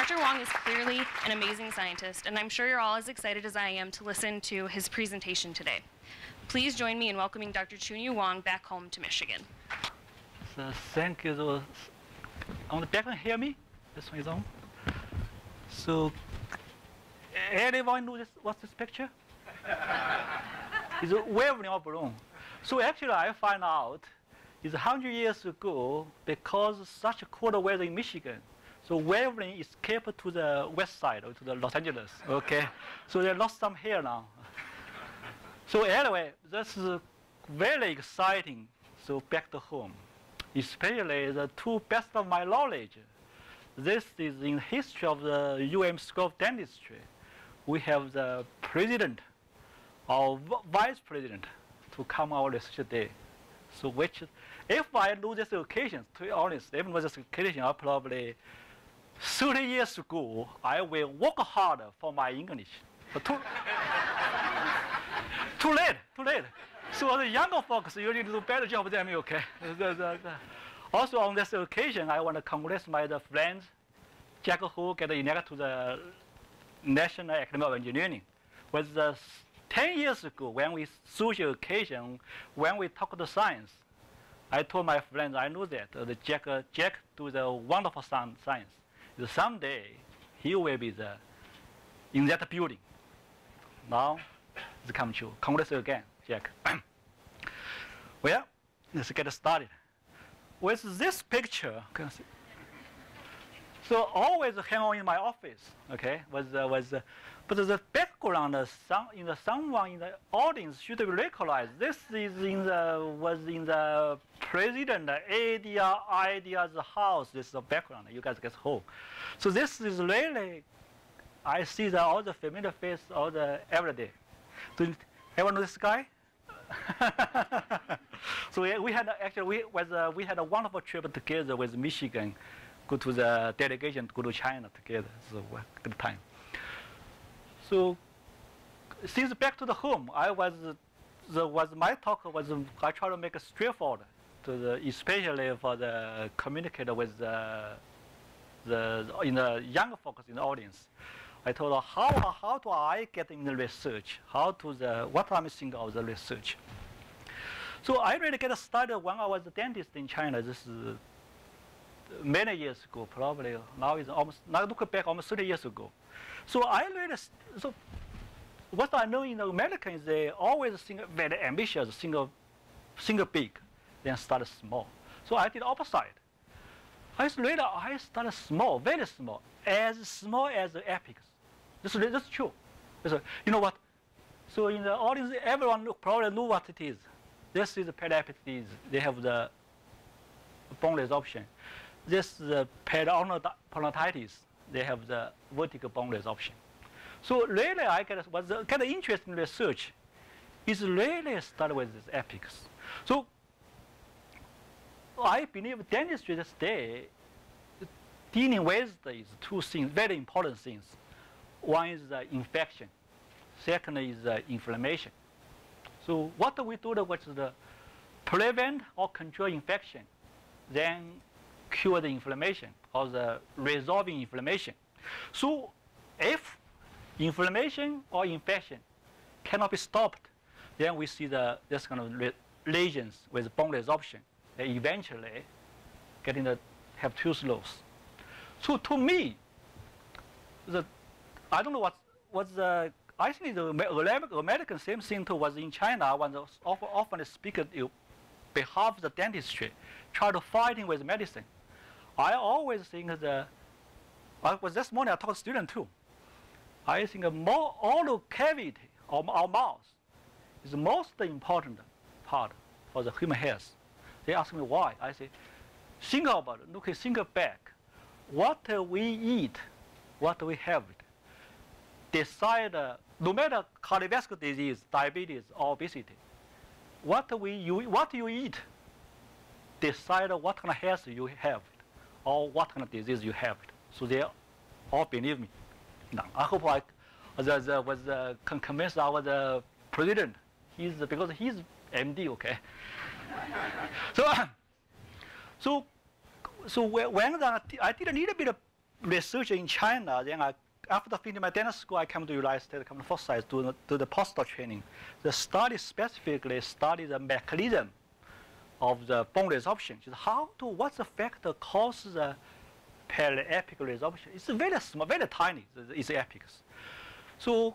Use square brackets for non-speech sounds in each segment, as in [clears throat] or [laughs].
Dr. Wang is clearly an amazing scientist, and I'm sure you're all as excited as I am to listen to his presentation today. Please join me in welcoming Dr. Cun-Yu Wang back home to Michigan. So thank you. On the back hear me? This one is on. So anyone know this, what's this picture? it's a wavelength balloon. So actually I find out is 100 years ago because such a cold weather in Michigan. So wavelength is kept to the west side or to the Los Angeles. Okay, so they lost some hair now. So anyway, this is very exciting. So back to home, especially the two best of my knowledge. This is in history of the UM School of Dentistry. We have the president or vice president to come our research day. So which, if I lose this occasion, to be honest, even with this occasion, I probably 30 years ago, I will work harder for my English. But too, too late, too late. So the younger folks, you need to do better job than me, okay? also on this occasion, I want to congratulate my friends, Jack Hu get elected to the National Academy of Engineering. Was the 10 years ago when we social occasion, when we talk to science, I told my friends, I know that uh, the Jack, uh, Jack do the wonderful science. Someday he will be the, in that building. Now it's come true. Congrats again, Jack. [clears throat] well, let's get started. With this picture, so always hang on in my office, okay, was, uh, was uh, but the background, some, in the someone in the audience should be recognized. This is in the was in the president idea ideas house. This is the background. You guys get home. So this is really, I see the, all the familiar face all the every day. Do you ever know this guy? [laughs] so we, we, had actually we was uh, we had a wonderful trip together with Michigan, go to the delegation to go to China together. So good time. So since back to the home, I was the was my talk was I try to make it straightforward to the especially for the communicator with the the in the young folks in the audience. I told her how how do I get in the research? How to the what I'm thinking of the research. So I really get started when I was a dentist in China. This is many years ago, probably now is almost now look back almost 30 years ago. So I really, so what I know in the Americans, they always think very ambitious, think, think big, then start small. So I did opposite. I later I started small, very small, as small as the epics. This, is true. This, you know what? So in the audience, everyone probably know what it is. This is the periapictes. They have the bone resorption. This is the periodontitis they have the vertical bone resorption. So really, I get was the kind of interesting research is really start with these epics. So I believe dentistry today dealing with these two things, very important things. One is the infection. Second is the inflammation. So what do we do was the prevent or control infection, then cure the inflammation or the uh, resolving inflammation. So if inflammation or infection cannot be stopped, then we see the this kind of lesions with bone resorption that eventually getting the have tooth loss. So to me, the I don't know what what's the I think the American same thing too was in China when the often, often speak behalf of the dentistry, try to fighting with medicine. I always think the, I was this morning I talked to student too. I think more oral cavity of our mouth is the most important part for the human health. They ask me why. I say, think about it. Look, think back. What we eat, what we have, decide, no matter cardiovascular disease, diabetes, or obesity, what, we, you, what you eat decide what kind of health you have or what kind of disease you have. So they all believe me. Now, I hope I the, the, was uh, convinced our uh, the president. He's uh, because he's MD, okay. [laughs] [coughs] so, so, so when the, I did a little bit of research in China. Then I, after finishing my dental school, I came to United States, come to Forsyth, do, the- the postdoc training. The study specifically studied the mechanism of the bone resorption. Just how to, what's the factor causes the periapical resorption? It's very small, very tiny, it's apics. So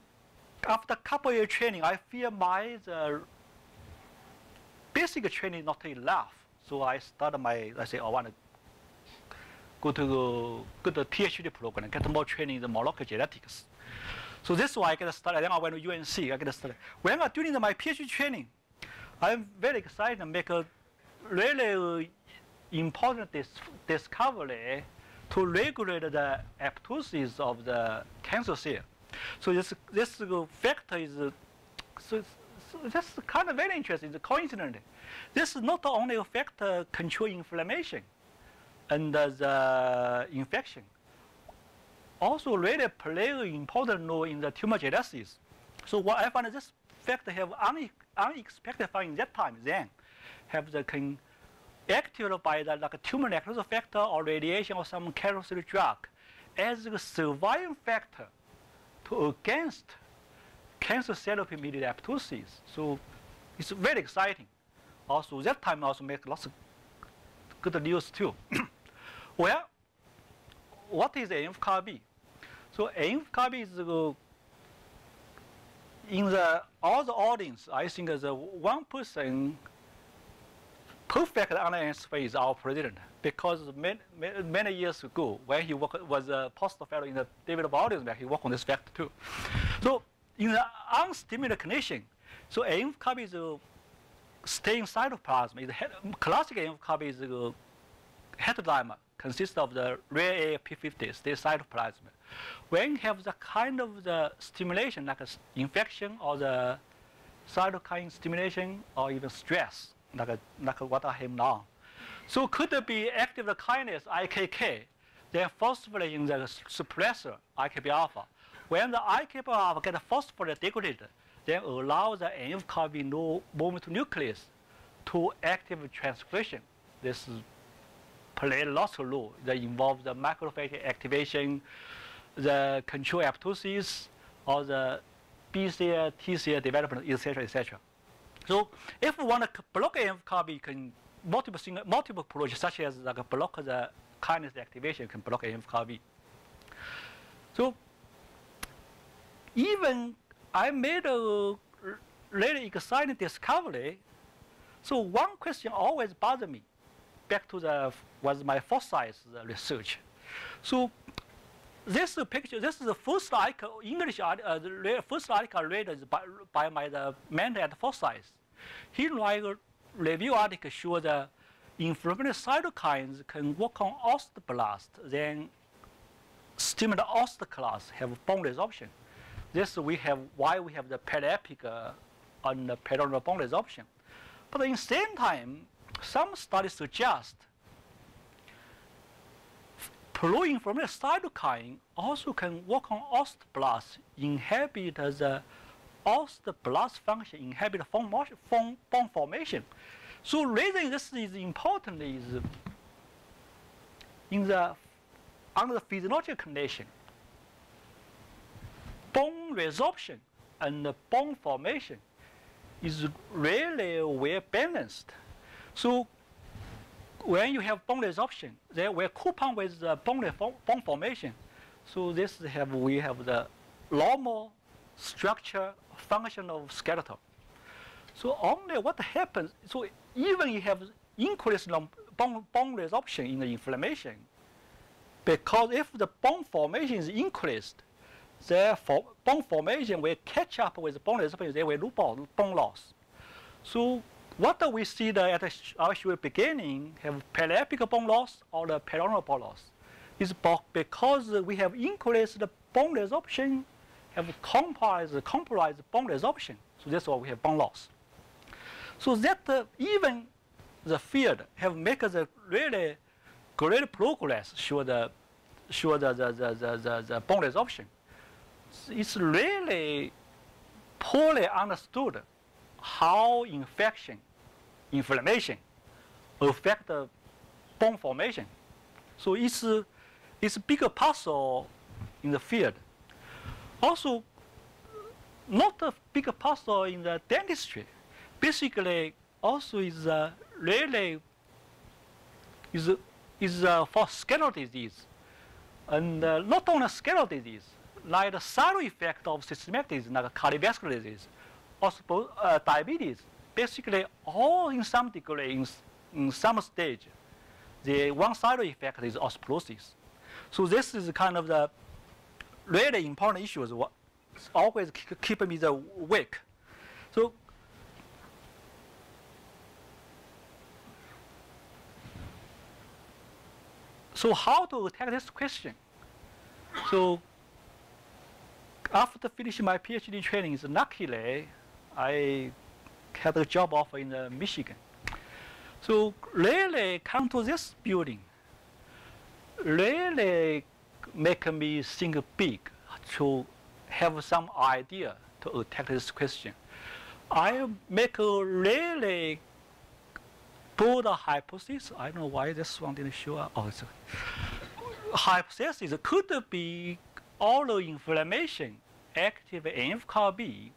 after a couple of year training, I feel my the basic training not enough. So I started my, I say, I want to go to go to PhD program, and get more training in the molecular genetics. So this is why I get started. Then I went to UNC, I get started. When I during my PhD training, I'm very excited to make a really important dis discovery to regulate the apoptosis of the cancer cell. So this this factor is uh, so, so that's kind of very interesting. It's this is not only a factor control inflammation and uh, the infection, also really play an important role in the tumor genesis. So what I found is this factor have une unexpected finding that time then have the can activated by the like tumor necrosis factor or radiation or some cancer drug as a surviving factor to against cancer therapy mediated apoptosis. So it's very exciting. Also that time also make lots of good news too. [coughs] well, what is NF-κB? So NF-κB is uh, in the all the audience, I think the one person perfect analyst is our president because many, many years ago when he worked, was a postdoc fellow in the David Baltimore, he worked on this factor too. So in the unstimulated condition, so NF-κB is uh, stay inside of plasma. Is classic NF-κB is uh, heterodimer, consists of the RelA p50, stay plasma. When you have the kind of the stimulation, like infection or the cytokine stimulation or even stress, like, like what I have now. So could it be active kinase IKK, then phosphorylating the suppressor IKB alpha. When the IKB alpha get phosphorylate degraded, then allow the NF-κB no movement to nucleus to active transcription. This is play lots of role that involves the macrophage activation, the control apoptosis, or the B cell, T cell development, etc., etc. So if we want to block NF-κB, you can multiple single, multiple approaches, such as like block the kinase activation, can block NF-κB. So even I made a really exciting discovery. So one question always bothered me. Back to the was my Forsyth research. So this picture, this is the first article, English uh, the first article read by, by my the mentor at Forsyth. He write a review article show that inflammatory cytokines can work on osteoblast, then stimulate osteoclast, have bone resorption. This we have why we have the periapic uh, on the perineal bone resorption. But in same time, some studies suggest pro-inflammatory cytokine also can work on osteoblast, inhibit the osteoblast function, inhibit bone, bone, bone formation. So reason this is important is in the under the physiological condition, bone resorption and bone formation is really well balanced. So when you have bone resorption, they will couple with the bone, bone formation. So this have we have the normal structure function of skeleton. So only what happens, so even you have increased bone, bone resorption in the inflammation, because if the bone formation is increased, the bone formation will catch up with bone resorption, they will lose bone, loss. So what do we see the, at the actual beginning have periapic bone loss or the perineal bone loss? Is because we have increased the bone resorption, have compromised, compromised bone resorption. So that's why we have bone loss. So that uh, even the field have made the really great progress show the show the, the, the, the, the, the bone resorption. It's really poorly understood how infection, inflammation affect the bone formation. So it's it's a bigger puzzle in the field. Also, not a big puzzle in the dentistry. Basically, also is uh, really is is uh, for scale disease, and uh, not only scale disease, like the side effect of systemic disease, like cardiovascular disease, also uh, diabetes. Basically, all in some degree, in, in some stage, the one side effect is osteoporosis. So this is kind of the really important issues. Always keep me the awake. So So how to attack this question? So after finishing my PhD training, luckily I had a job offer in uh, Michigan. So really come to this building, really make me think big to have some idea to attack this question. I make a really bold hypothesis. I don't know why this one didn't show up. Oh, a hypothesis could be all the inflammation active NF-κB.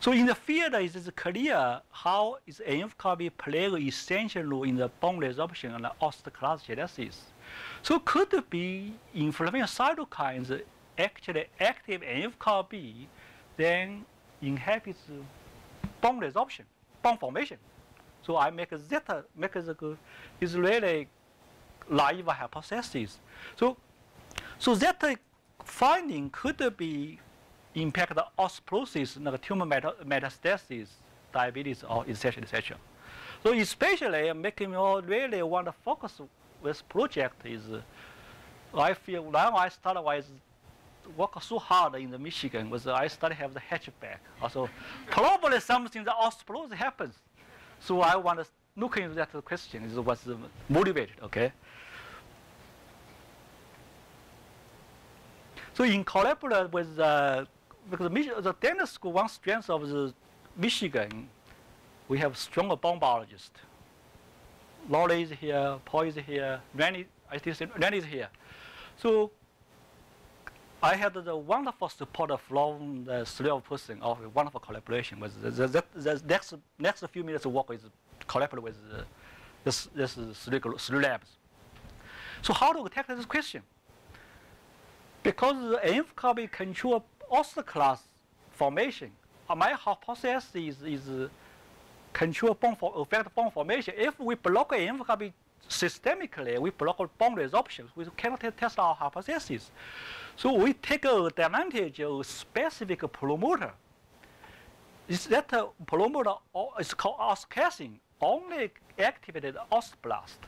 So in the field, it is clear how is NF-κB play an essential role in the bone resorption and osteoclastogenesis. So could be inflammation cytokines actually active NF-κB, then inhibits bone resorption, bone formation. So I make that make the is really naive hypothesis. So so that finding could be impact the osteoporosis, like tumor metastasis, diabetes, or etc. etc. So especially making me really want to focus with project is I feel now I start with work so hard in the Michigan was I started have the hatchback. Also, probably something that osteoporosis happens. So I want to look into that question. Is what's motivated, okay? So in collaboration with uh, because the dental school, one strength of the Michigan, we have strong bone biologists. Laurie is here, Paul is here, Randy, I think is here. So I had the wonderful support from the three of person of wonderful collaboration with the, the, the, next next few minutes of work is collaborate with the, this this three, three labs. So how to tackle this question? Because the NF-κB control osteoclast formation, uh, my hypothesis is, is control bone for affect bone formation. If we block NF-κB systemically, we block bone resorption. We cannot test our hypothesis. So we take advantage of specific promoter. Is that promoter is called osteocalcin, only activated osteoblast.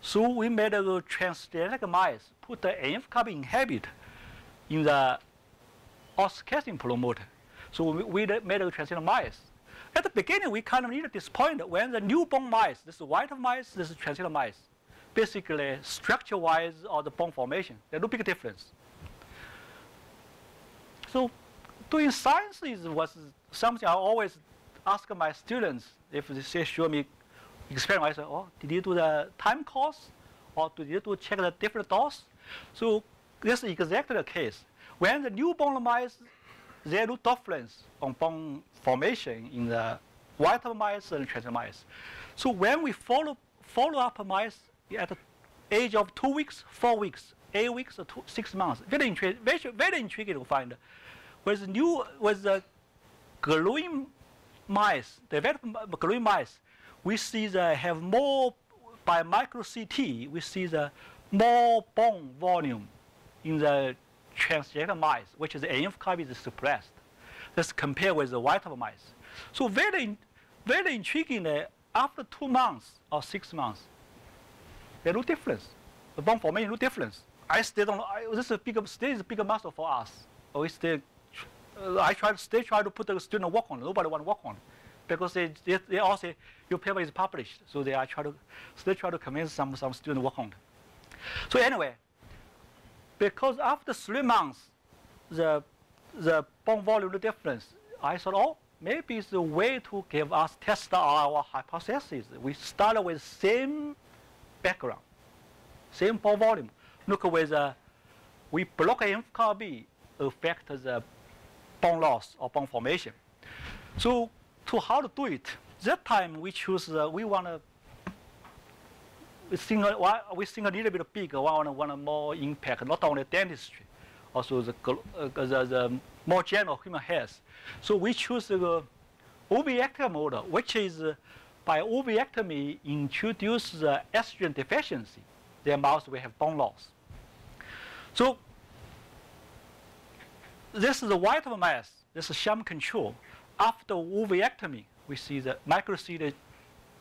So we made a transgenic mice, put the NF-κB inhibit in the osteocalcin promoter. So we made a transgenic mice. At the beginning, we kind of need to disappoint when the newborn mice, this is white mice, this is transgenic mice, basically structure-wise or the bone formation, there's no big difference. So doing science is was something I always ask my students if they show me experiment. I say, oh, did you do the time course? Or did you do check the different dose? So this is exactly the case. When the newborn mice, no difference on bone formation in the white mice and trans mice. So when we follow, follow up mice at the age of two weeks, four weeks, eight weeks, or two, six months, very, very, very intriguing to find with new with the growing mice, developed growing mice, we see that have more by micro CT. We see the more bone volume in the transgenic mice, which is the NF-κB is suppressed. Let's compare with the white of mice. So very, very intriguing. after two months or six months, there's no difference. The bone formation no difference. I still don't. This is a big, still is a big muscle for us. We still uh, I try they try to put the student work on. Nobody want to work on. Because they, they, they all say, your paper is published. So they are try to, still try to convince some, some student work on. So anyway, because after three months, the, the bone volume difference, I thought, oh, maybe it's a way to give us test our hypothesis. We start with same background, same bone volume. Look the we block NF-κB affect the bone loss or bone formation. So to how to do it, that time we choose, we want to we think, we think a little bit bigger, we want, want more impact, not only dentistry, also the, uh, the, the, more general human health. So we choose the ovariectomy model, which is uh, by ovariectomy introduce the estrogen deficiency, then mouse will have bone loss. So this is the white mass, this is sham control. After ovariectomy, we see the microcystic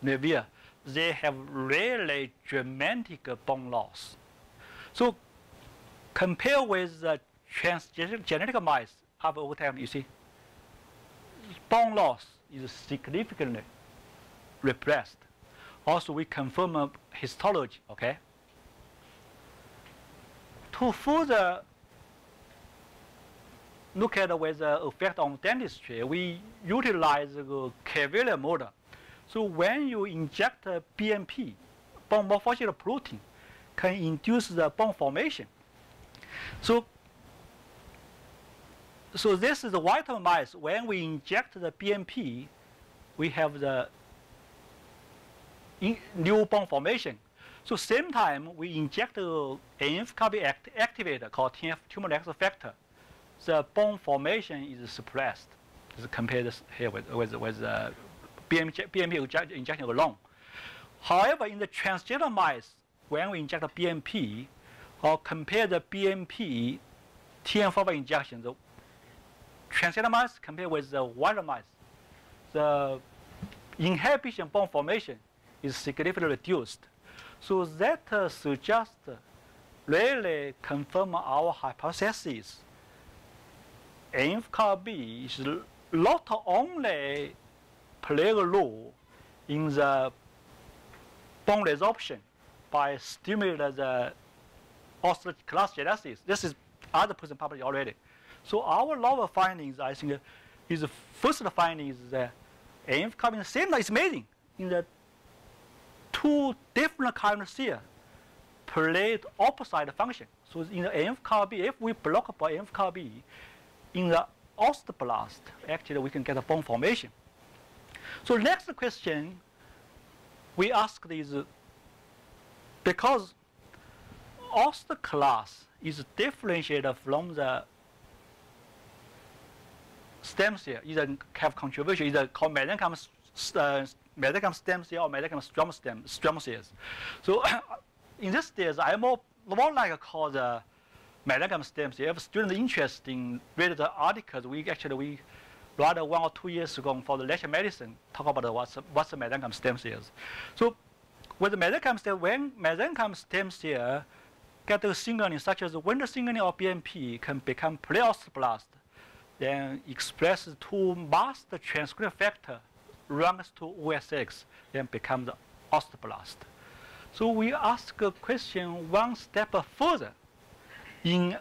nevia, they have really dramatic bone loss. So compare with the transgenic mice over time, you see, bone loss is significantly repressed. Also, we confirm uh, histology, okay? To further look at the effect on dentistry, we utilize the calvaria model. So when you inject BMP, bone morphogenetic protein, can induce the bone formation. So, so this is the white mice. When we inject the BMP, we have the new bone formation. So same time, we inject the NF-κB act activator called TNF tumor necrosis factor. The bone formation is suppressed. Just compare this here with, with, with uh, BMP, injection alone. However, in the transgenic mice, when we inject BMP, or compare the BMP TNF injection, the transgenic mice compared with the wild mice, the inhibition bone formation is significantly reduced. So that uh, suggests really confirm our hypothesis. NF-κB is not only Play a role in the bone resorption by stimulating the osteogenesis class genesis. This is other person published already. So our novel findings, I think, is the first finding is that AMF carbon signal is amazing in the two different kind of play played opposite function. So in the AMF CAR if we block by AMF CAR in the osteoblast, actually we can get a bone formation. So next question we ask is, because osteoclast is differentiated from the stem cell, either have contribution, either called mesenchymal uh, mesenchymal stem cell or stem, stromal cells. So [coughs] in this case, I more, more like call the mesenchymal stem cell. If students interested in read the articles, we actually we rather one or two years ago for the lecture medicine talk about what's what's the mesenchymal stem cells. So with the mesenchymal stem, when mesenchymal stem cell get the signaling such as window signaling or BMP can become pre-osteoblast, then express two master transcription factor runs to Osx, then becomes the osteoblast. So we ask a question one step further. In,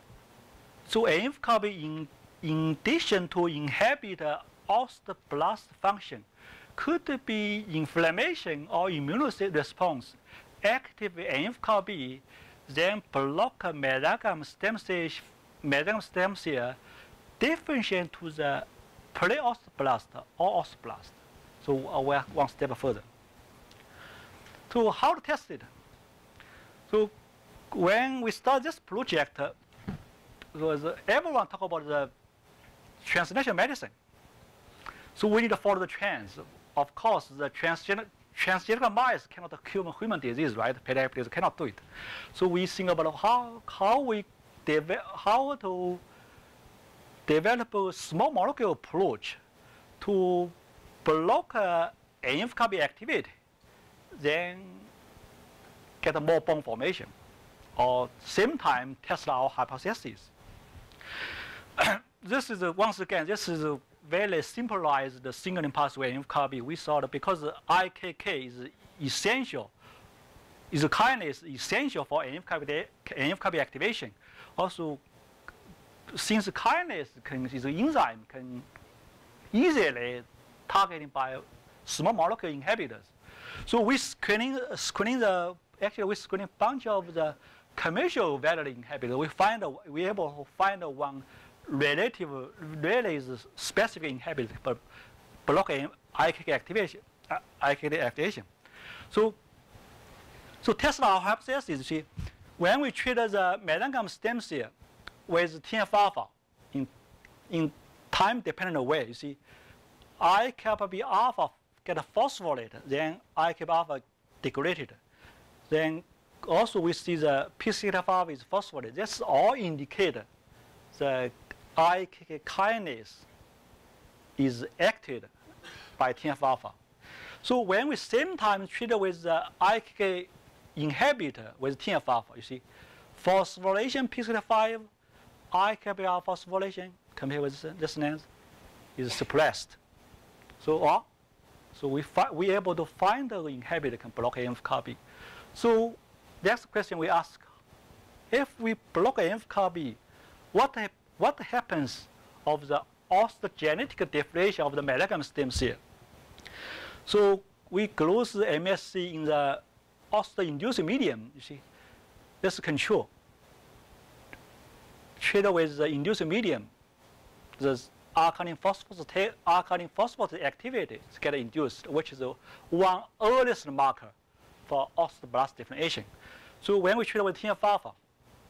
so NF-κB in, in addition to inhibit osteoblast function, could be inflammation or immune response active NF-κB, then block mesenchymal stem cell, mesenchymal stem cell differentiate to the pre-osteoblast or osteoblast. So uh, we're one step further. So how to test it? So when we start this project, uh, uh, everyone talk about the translational medicine. So we need to follow the trends. Of course, the transgenic, transgenic mice cannot cure human disease, right? Pediatrics cannot do it. So we think about how, how we how to develop a small molecule approach to block uh, activity, then get more bone formation, or same time test our hypothesis. This is, a, once again, this is a very simplified signaling pathway in copy. We saw that because IKK is essential, is a kinase essential for NF-κB activation. Also, since kinase can, is an enzyme can easily targeting by small molecule inhibitors. So we screening, screening the, actually we screening a bunch of the commercial valid inhibitor, we find we able to find one relative really specific inhibitor but block IKK activation, uh, IKK activation. So, so Tesla hypothesis see, when we treat the mesenchymal stem cell with TNF-alpha in, in time-dependent way, you see, I kappa B alpha get phosphorylated, then I kappa alpha degraded. Then also we see the P65 is phosphorylated. That's all indicate the IKK kinase is acted by TNF-alpha. So when we same time treat with the IKK inhibitor with TNF-alpha, you see, phosphorylation P65, IKBR phosphorylation compared with this lens is suppressed. So, uh, so we we able to find the inhibitor can block NF-κB. So next question we ask. If we block NF-κB, what, ha what happens of the osteogenetic deflation of the mesenchymal stem cell? So we close the MSC in the osteo-induced medium, you see. This control. Treated with the induced medium, the alkaline phosphatase, alkaline phosphatase activity get induced, which is one earliest marker for osteoblast differentiation. So when we treat with TNF-alpha,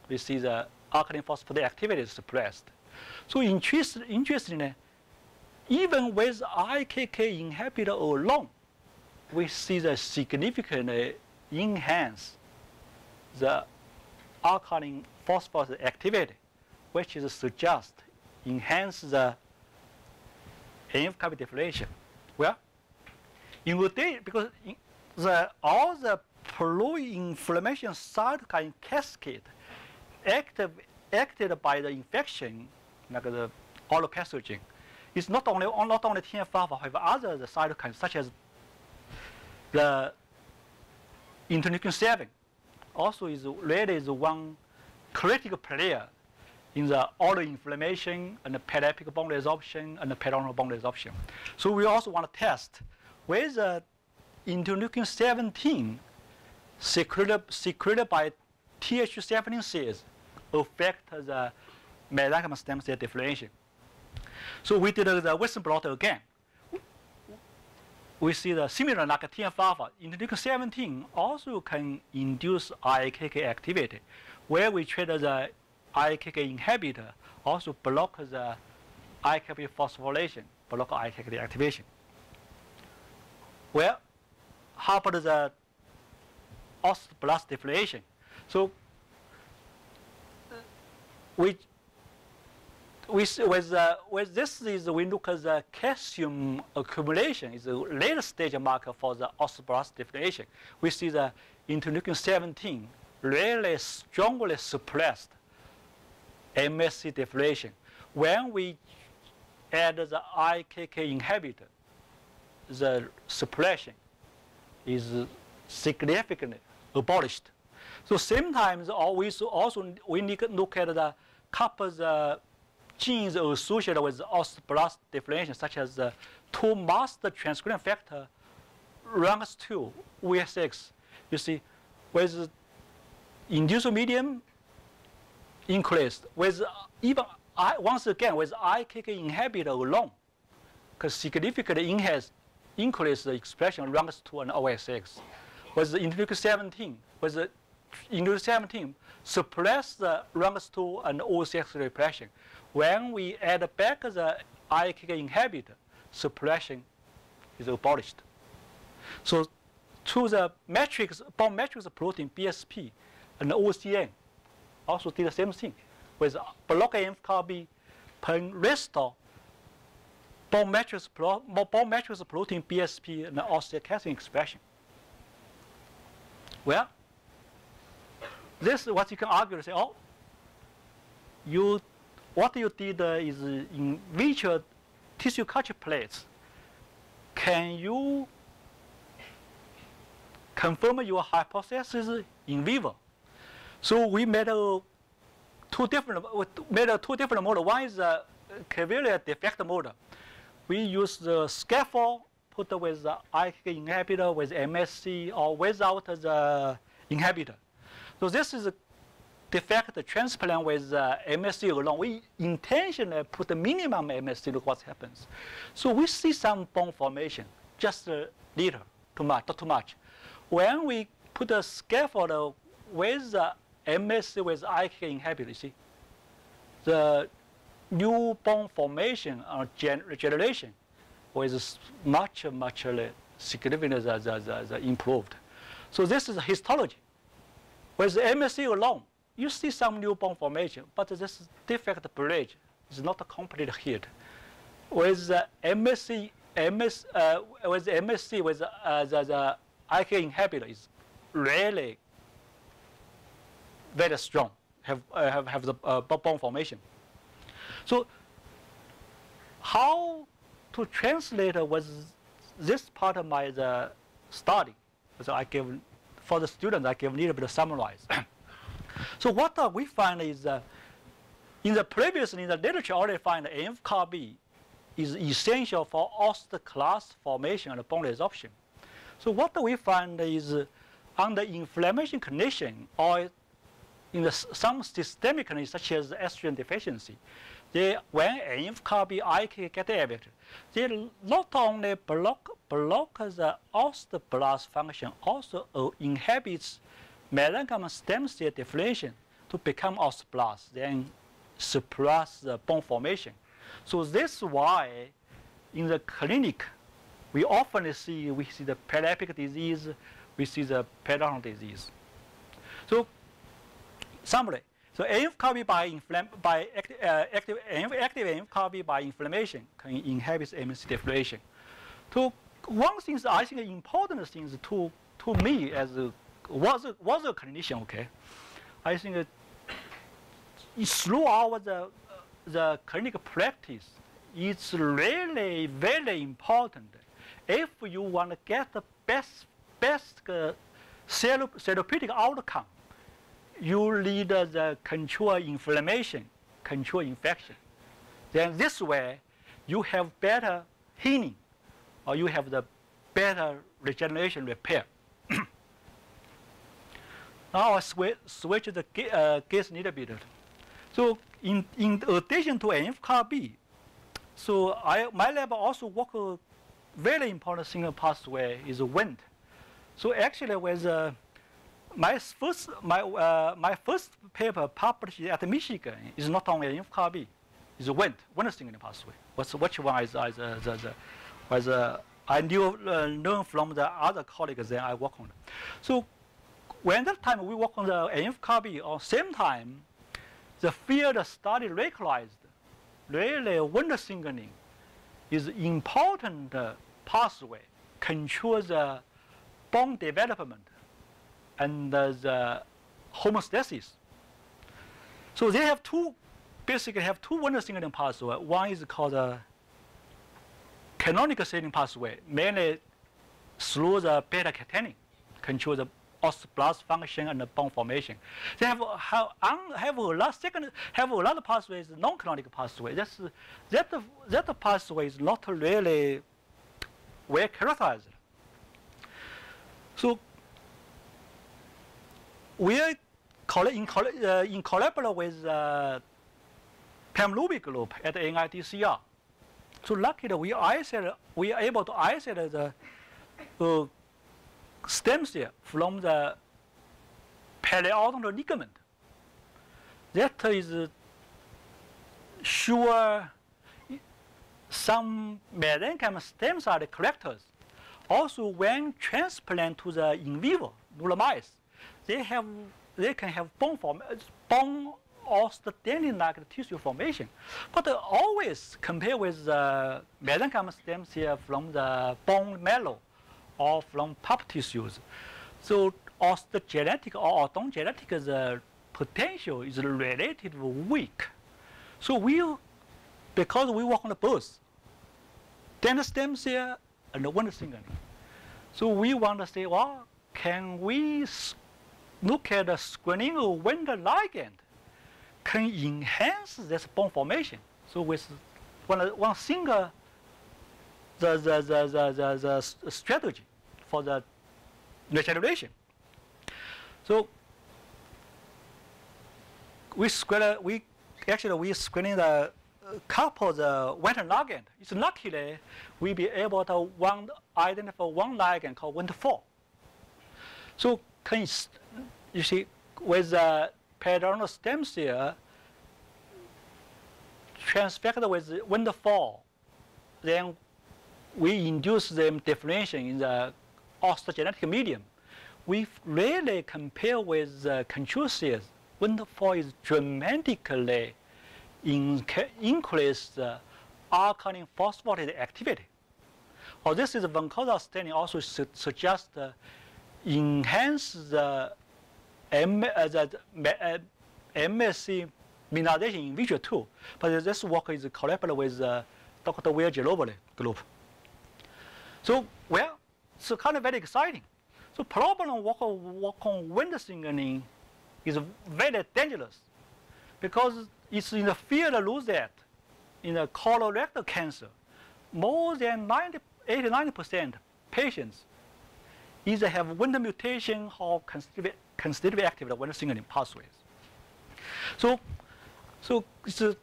we see the alkaline phosphatase activity is suppressed. So interest, interestingly, even with IKK inhibitor alone, we see the significantly enhance the alkaline phosphatase activity, which is suggest enhance the AMF deflation. Well, in addition, because in the, all the pro-inflammation cytokine cascade active, acted by the infection, like the allopathogen, is not only on not only TNF-alpha, however, other cytokines such as the interleukin 7 also is really is one critical player in the autoinflammation and the pediatric bone resorption and the periodontal bone resorption. So we also want to test whether interleukin 17 secreted, secreted by Th17 cells affect the mesenchymal stem cell differentiation. So we did the Western blot again. We see the similar like TNF-alpha, interleukin 17 also can induce IKK activity, where we treat the IKK inhibitor also block the IKK phosphorylation, block IKK activation. Well, how about the osteoblast deflation? So we we, with, uh, with this is we look at the calcium accumulation is the later stage marker for the osteoblast deflation. We see the interleukin 17 really strongly suppressed MSC deflation. When we add the IKK inhibitor, the suppression is significantly abolished. So sometimes always also we need to look at the couple of uh, the genes associated with osteoblast deflation, such as the two master transcription factor, RUNX2, Osx. You see, with induced medium increased, with uh, even I, once again with IKK inhibitor alone, because significantly enhance increase the expression RUNX2 and Osx. With the interleukin 17, with the interleukin 17 suppress the RUNX2 and Osx repression. When we add back the IKK inhibitor, suppression is abolished. So to the matrix, bone matrix protein BSP and OCN also did the same thing with block NF-κB can restore bone matrix, pro, bone matrix protein BSP and osteocalcin expression. Well, this is what you can argue say, oh, you, what you did uh, is in vitro tissue culture plates. Can you confirm your hypothesis in vivo? So we made a two different made a two different model. One is a calvarial defect model. We use the scaffold put with the IKK inhibitor with MSC or without the inhibitor. So this is a defect transplant with uh, MSC alone, we intentionally put the minimum MSC, look what happens. So we see some bone formation, just a little, too much, not too much. When we put a scaffold with the MSC with IK inhibitor, see, the new bone formation or gen generation was much, much significantly improved. So this is histology. With MSC alone, you see some new bone formation, but this defect bridge is not completely healed. With the MSC, MS, uh, with MSC, with uh, the, the IK inhibitor is really very strong, have, uh, have, have the uh, bone formation. So how to translate was this part of my the study. So I give, for the students, I give a little bit of summarize. so what uh, we find is uh, in the previous, in the literature already find NF-κB is essential for osteoclast formation and bone resorption. So what we find is uh, under inflammation condition or in the, some systemic conditions such as estrogen deficiency, they, when NF-κB IK get elevated, they not only block, block the osteoblast function, also uh, inhibits mesenchymal stem cell differentiation to become osteoblast, then suppress the bone formation. So this is why in the clinic, we often see, we see the pediatric disease, we see the periodontal disease. So summary, so by, inflam by active, uh, active, active NF-κB by inflammation can inhibit MSC differentiation. To one thing I think important things to to me as a, was a, was a clinician, okay, I think throughout the the clinical practice, it's really very important. If you want to get the best best uh, therapeutic outcome, you lead the control inflammation, control infection. Then this way, you have better healing, or you have the better regeneration repair. [clears throat] now I switch, switch the uh, case a little bit. So in, in addition to NF-κB, so I, my lab also work a very important single pathway is Wnt. So actually with uh, my first my uh, my first paper published at Michigan is not on NF-κB, it's Wnt Wnt signaling pathway. What's which one is, is uh, the, the was uh, I knew uh, from the other colleagues that I work on. So when that time we work on the ANF-CALB, or same time, the field study recognized really Wnt signaling is important pathway controls the bone development and the uh, homeostasis. So they have two, basically have two Wnt signaling pathway. One is called the canonical signaling pathway, mainly through the beta-catenin, control the osteoblast function and the bone formation. They have have, have a lot second have a lot of pathways non-canonical pathway. That's that that pathway is not really well characterized. So we are in, uh, in collaboration with uh, Pam Robey group at NIDCR. So luckily we isolate, we are able to isolate the uh, stem cell from the periodontal ligament. That is sure some mesenchymal stem cell collectors. Also, when transplant to the in vivo mice, they have they can have bone form bone or like tissue formation, but uh, always compare with the mesenchymal stem cell from the bone marrow or from pulp tissues. So osteogenetic or genetic the potential is relatively weak. So we, because we work on the both, then stem cell and Wnt signaling. So we want to say, well, can we look at the screening of Wnt ligand can enhance this bone formation. So with one, one single the, the, the, the, the, the strategy for the regeneration. So we screen we actually we screening the uh, couple the Wnt ligand. It's luckily we be able to one identify one ligand called Wnt4. So can you, see with the periodontal stem cell transfected with Wnt4, then we induce them differentiation in the osteogenetic medium. We really compare with the control cells. Wnt4 is dramatically in, increase the alkaline phosphatase activity. Or this is study also su suggests uh, enhance the, M, uh, the uh, MSC mineralization in vitro too. But this work is collaborated with uh, Dr. Will Giroboli group. So, well, it's kind of very exciting. So problem work, work on wind signaling is very dangerous because it's in the field lose that in the colorectal cancer, more than 90, 80, 90% patients either have Wnt mutation or constitutively active Wnt signaling pathways. So, so it's uh,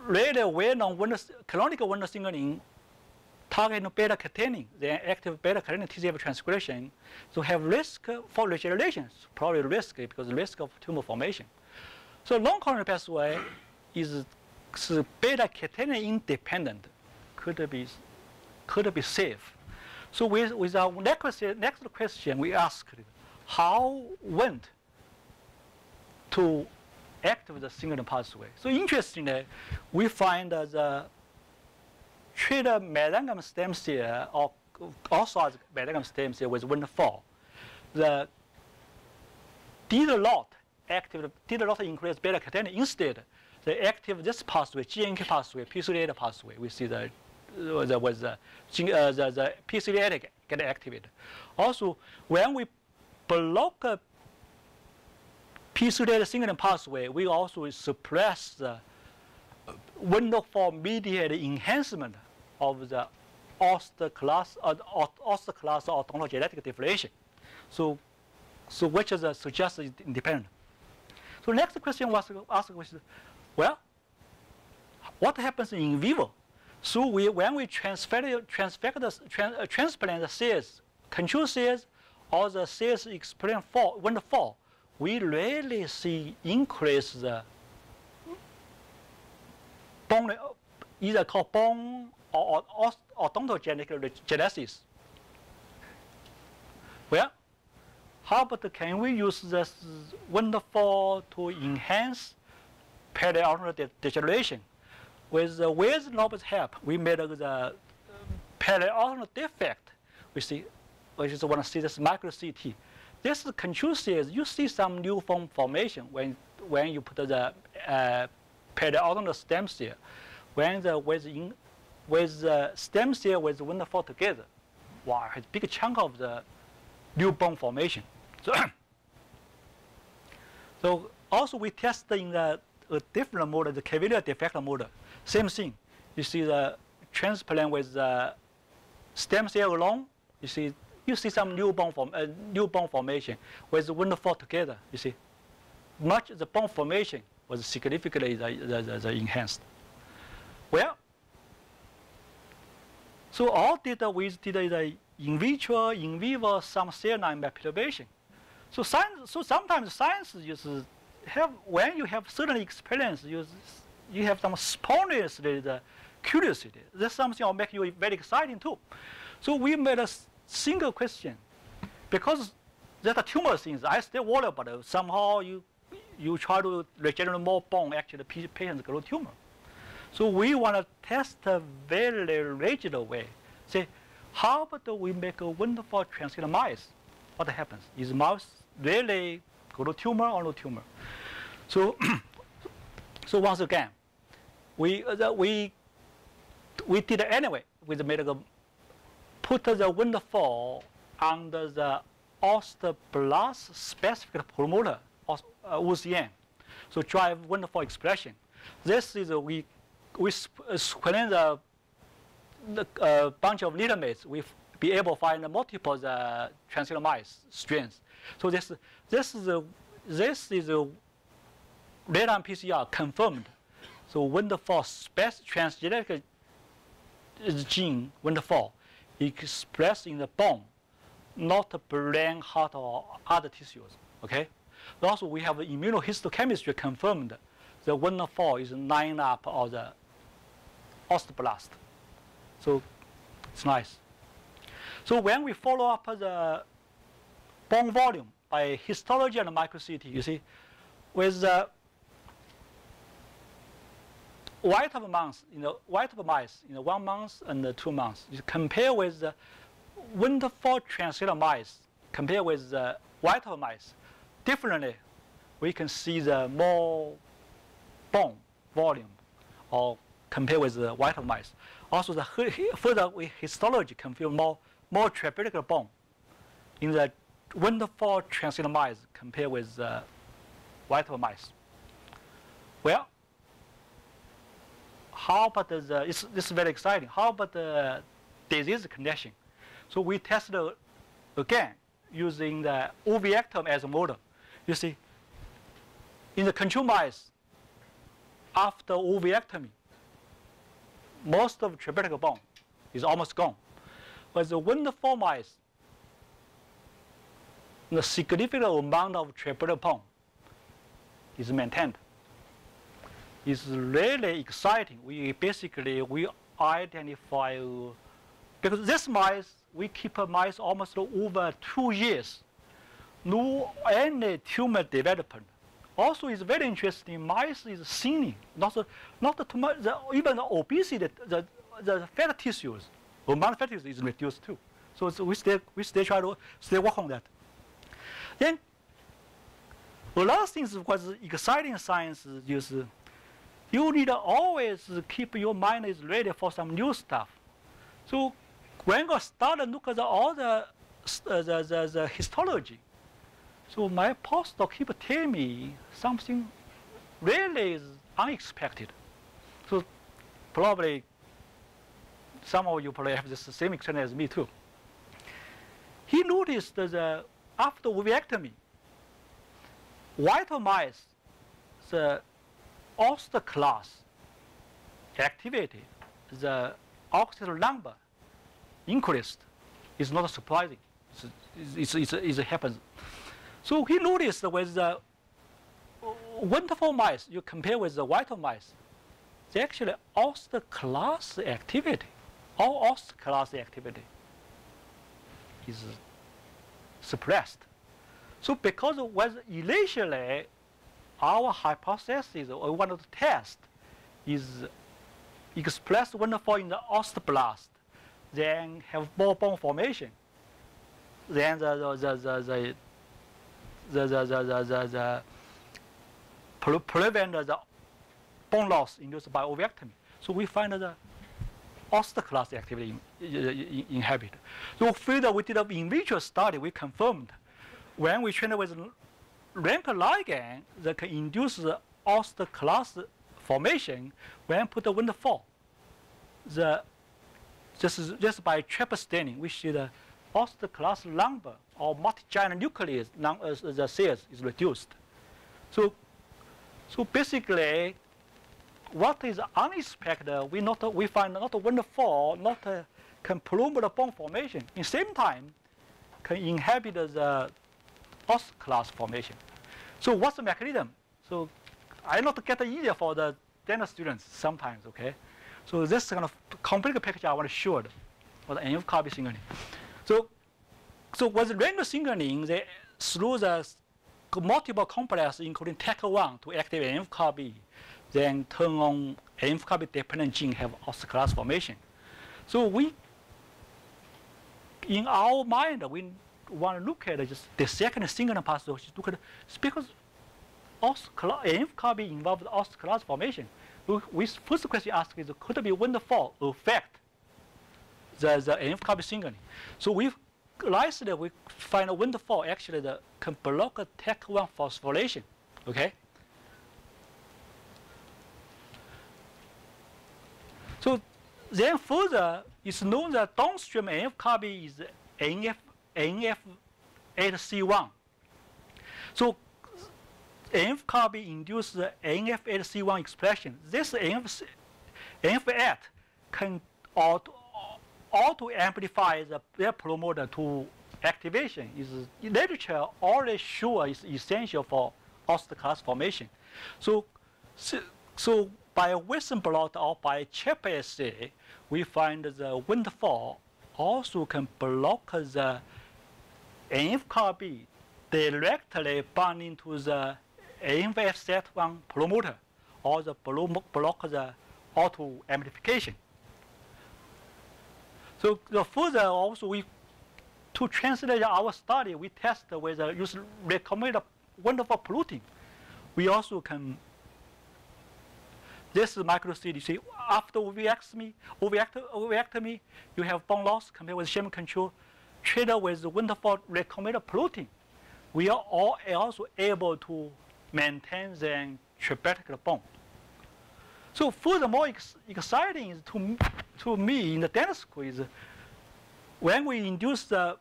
really well-known uh, Wnt, canonical Wnt signaling target beta-catenin, then active beta-catenin TCF transcription, so have risk for regeneration, probably risk because risk of tumor formation. So long coronary pathway is, is beta-catenin independent, could be, could be safe. So with, with our next, next question, we asked how went to activate the signaling pathway. So interestingly, we find that the treated mesenchymal stem cell or also as mesenchymal stem cell with Wnt4, the did a lot active did a lot increase beta catenin. Instead, they active this pathway, GNK pathway, P38 pathway. We see the the was the, uh, the, the P38 get activated. Also, when we block a P38 signaling pathway, we also suppress the window for mediated enhancement of the osteoclast, uh, osteoclast or genetic differentiation. So, so which is uh, suggested independent. So next question was asked was, well, what happens in vivo? So we, when we transfer, transfer the, trans, uh, transplant the cells, control cells, or the cells explain fall, when the fall, we rarely see increase the bone, either called bone or, or, odontogenic genesis. Well, how about can we use this Wnt4 to enhance periodontal degeneration? With the with Norb's help, we made the periodontal defect. We see, we just want to see this micro CT. This control cells, you see some new form formation when when you put the uh, periodontal stem cell. When the with in, with the stem cell with Wnt4 together, wow, it's a big chunk of the new bone formation. So, [coughs] so also we test in the a different model, the cavalier defect model. Same thing. You see the transplant with the stem cell alone. You see, you see some new bone form, uh, new formation with the Wnt4 together. You see, much the bone formation was significantly the, the, the, the enhanced. Well, so all data we did the in vitro, in vivo, some cell line perturbation. So science, so sometimes science uses have when you have certain experience, you you have some spontaneously the curiosity. That's something will make you very exciting too. So we made a single question because there are tumor things. I still worry about it. Somehow you you try to regenerate more bone, actually the patients grow tumor. So we want to test a very rigid way. Say, how about we make a wonderful transgenic mice? What happens? Is mouse really grow tumor or no tumor? So, [clears throat] so once again, we uh, we we did it anyway with the medical. Put the Wnt4 under the osteoblast specific promoter, uh, OCN. So drive Wnt4 expression. This is a, we we screen the, the uh, bunch of littermates, we be able to find multiple uh, transgenic mice strains. So this this is a, this is a radon PCR confirmed. So Wind4 spec transgenetic gene Wind4 expressed in the bone, not brain, heart, or other tissues. Okay. Also, we have immunohistochemistry confirmed the Wind4 is line up of the osteoblast. So it's nice. So when we follow up the bone volume by histology and micro-CT, you see, with the white of mouse, you know, white of mice, you know, one month and two months, you compare with the Wind4 transgenic mice, compare with the white of mice, differently, we can see the more bone volume or compare with the white of mice. Also, the further we histology confirm more, more trabecular bone in the Wind4 transgenic mice compared with the white of mice. Well, how about the, it's, this is very exciting. How about the disease condition? So we tested again using the oviectomy as a model. You see, in the control mice, after oviectomy, most of trabecular bone is almost gone. But the Wind4 mice, the significant amount of trabecular bone is maintained. It's really exciting. We basically we identify because this mice we keep mice almost over two years, no any tumor development. Also, it's very interesting. Mice is thinning, not the, not the tumor, the, even the obesity, the the fat tissues, of fat tissues is reduced too. So, so we still we still try to still work on that. Then the last thing is was exciting science is you need to always keep your mind is ready for some new stuff. So when I started look at all the, uh, the, the, the histology, so my postdoc keep telling me something really is unexpected. So probably some of you probably have the same experience as me too. He noticed that after oviectomy, white mice, the osteoclast activity, the oxygen number increased. It's not surprising. It's, it's, it's, it happens. So he noticed with the Wind4 mice, you compare with the white mice, they actually osteoclast activity, all osteoclast activity is suppressed. So because was initially our hypothesis or one wanted to test is express Wind4 in the osteoblast, then have more bone formation. Then the the the the the the, the, the, the, the, the pre prevent the bone loss induced by oviectomy. So we find the osteoclast activity in, in, inhibit. So further, we did an in vitro study. We confirmed when we trained with rank ligand that can induce the osteoclast formation when put the Wind4. The just, just by triple staining, we see the osteoclast number or multi-giant nucleus uh, the cells is reduced. So, so basically, what is unexpected, we not we find not a Wind4, not a can promote the bone formation. In same time, can inhibit the osteoclast formation. So what's the mechanism? So I not get easier for the dental students sometimes, okay? So this kind of complete picture I want to show for the NF copy signaling. So, so with random signaling, they through the multiple complex, including TEC1 to activate NF copy, then turn on NF copy dependent gene have osteoclast formation. So we, in our mind, we want to look at just the second single signaling pathway, look at because NF copy involves osteoclast formation we first question asked is could be Wind4 affect the, the NF copy signaling. So we lastly we find a Wind4 actually the, can block TEC1 phosphorylation. Okay. So then further, it's known that downstream NF copy is NF NF8C1. So NF-κB induces the NF8C1 expression. This NF, NF8 can auto, auto amplify the, their promoter to activation. Is literature already sure is essential for osteoclast formation. So, so, so by Wilson blot or by CHIP assay, we find the windfall also can block the NF-κB directly binding to the NF-set1 promoter or the block the auto amplification. So the further also we to translate our study, we test whether use recommended wonderful polluting. We also can this is micro-CDC. After ovectomy, ovectomy, you have bone loss compared with sham control. Treated with wonderful recombinant protein, we are all also able to maintain the trabecular bone. So furthermore ex exciting is to, to me in the dentistry is when we induce the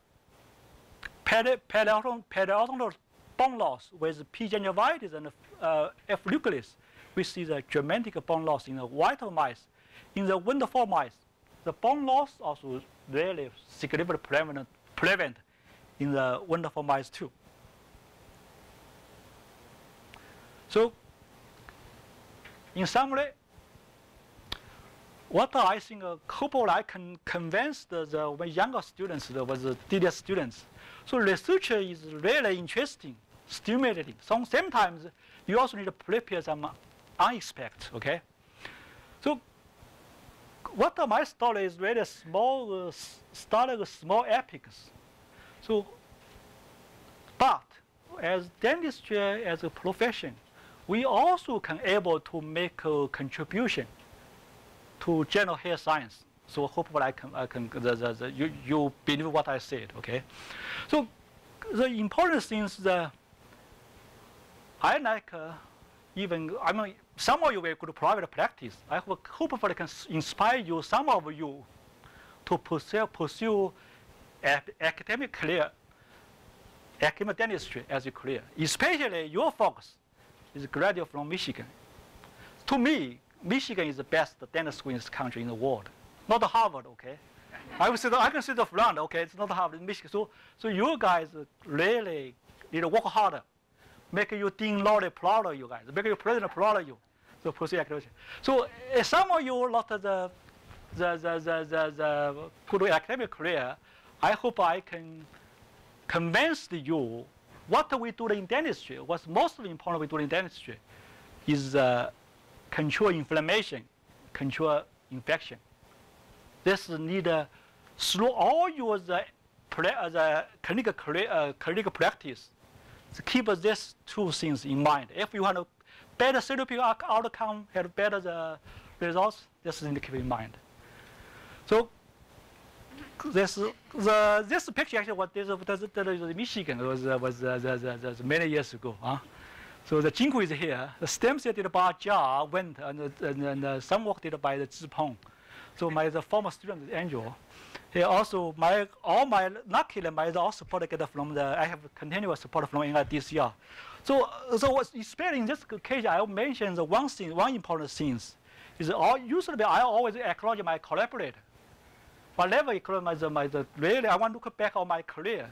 periodontal bone loss with P. gingivitis and uh, F. leucolace, we see the dramatic bone loss in the white mice. In the wonderful mice, the bone loss also really significantly prevalent, prevalent in the wonderful mice too. So, in summary, what I think uh, hopefully I can convince the, the younger students, the, was the DDS students. So research is really interesting, stimulating. So sometimes you also need to prepare some unexpected, okay? So what my story is really small, uh, started with small epics. So, but as dentistry as a profession, we also can able to make a contribution to general health science. So hopefully I can, I can the, the, the, you, you believe what I said, okay? So the important thing is that I like uh, even, I mean, some of you will go to private practice. I hope hopefully can inspire you, some of you, to pursue, pursue academic career, academic dentistry as a career. Especially your folks is graduate from Michigan. To me, Michigan is the best dentist school in this country in the world. Not Harvard, okay? [laughs] I would say I can see the front, okay? It's not Harvard, Michigan. So, so you guys really need to work harder. Make you Lorry proud of you guys. Make your president of you. So pursue academic. So uh, some of you of the the the the the, the good academic career. I hope I can convince you what we do in dentistry. What's most important we do in dentistry is uh, control inflammation, control infection. This need uh, through all your the, uh, the clinical, uh, clinical practice to keep these two things in mind. If you want a better therapeutic outcome, have better the results, this is to keep in mind. So this the this picture actually what this was Michigan was was uh, the, the, the, many years ago. Huh? So the Jinku is here. The stem cell did by Jia went and, and, and uh, some work did by the Zhipeng. So my the former student Angel. He also my all my luckily my all support get from the I have continuous support from NIDCR. So uh, so what's especially in this case I mentioned the one thing one important thing is all usually I always acknowledge my collaborator. Whatever acknowledge my, the, really I want to look back on my career.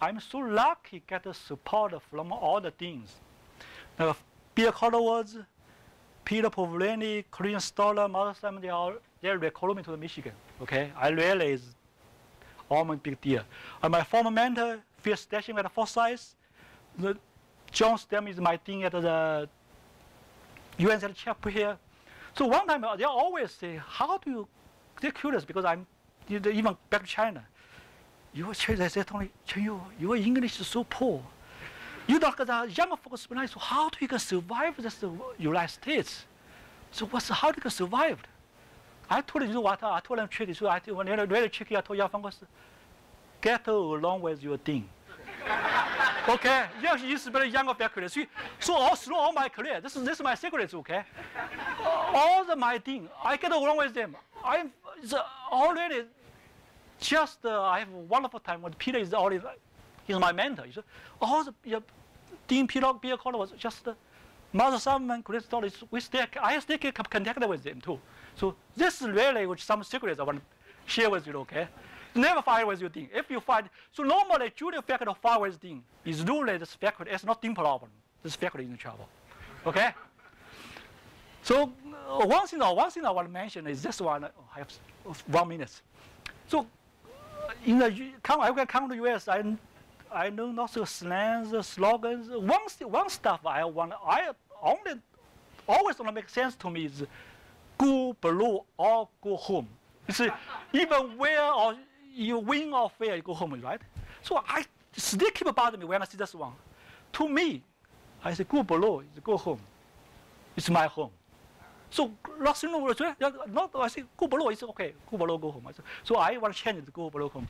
I'm so lucky to get the support from all the deans. Now, Bill Collerworth, Peter Povolani, Korean Stoller, Mother Simon, they all they recalled me to the Michigan. Okay, I really is almost big deal. And my former mentor, Phil Stashing at the Forsyth, the John Stem is my dean at the UNC chapter here. So one time uh, they always say, how do you, they're curious because I'm even back to China. You they said to me, your English is so poor. You know, the uh, young folks realize, how do you can survive this uh, United States? So what's, how do you survive? I told you what, uh, I told them tricky, so I when they're really tricky, I told young folks, get along with your dean. [laughs] okay, yes, it's very young of their career. So, so all through all my career, this is this is my secrets, okay? all the my dean, I get along with them. I'm already just uh, I have a wonderful time when Peter is already he's my mentor. He said, all the Dean Peter Beer College was just Mother Simon, Chris Dolly. We stay, I stay keep contact with them too. So this is really which some secrets I want to share with you, okay? Never fight with your dean. If you fight, so normally junior faculty fight with dean is really this faculty, it's not dean problem. This faculty is in trouble, okay? So uh, one thing, one thing I want to mention is this one. I have one minute. So uh, in the come, I can come to US. I I know not so slangs, slogans. One one stuff I want. I only always want to make sense to me is go below or go home. You see, even where or you win or fail, you go home, right? So I still keep bothering me when I see this one. To me, I say go below go home. It's my home. So last not I say go below it's okay. Go below, go home. So I want to change it go below home.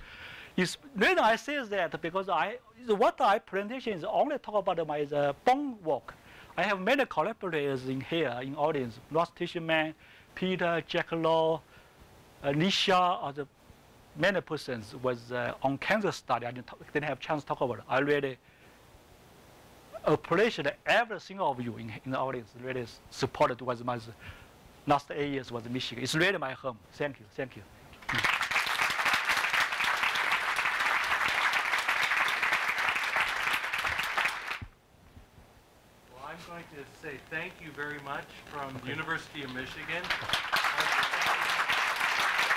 Is reason I say that because I what I presentation is only talk about my the bone work. I have many collaborators in here in audience. Ross Tishman, Peter, Jack Law, uh, Nisha, many persons was uh, on cancer study. I didn't, talk, didn't have chance to talk about it. I really appreciate every single of you in, in the audience. Really supported was my last eight years was Michigan. It's really my home. Thank you. Thank you. Well, I'm going to say thank you very much from the University of Michigan.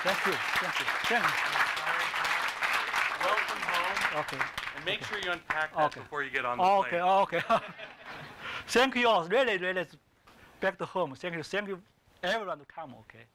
Thank you. Thank you. Thank you. Welcome home, Okay. and make sure you unpack that Okay. before you get on the Okay, plane. okay. [laughs] Thank you all. Really, really, back to home. Thank you. Thank you, everyone to come, okay?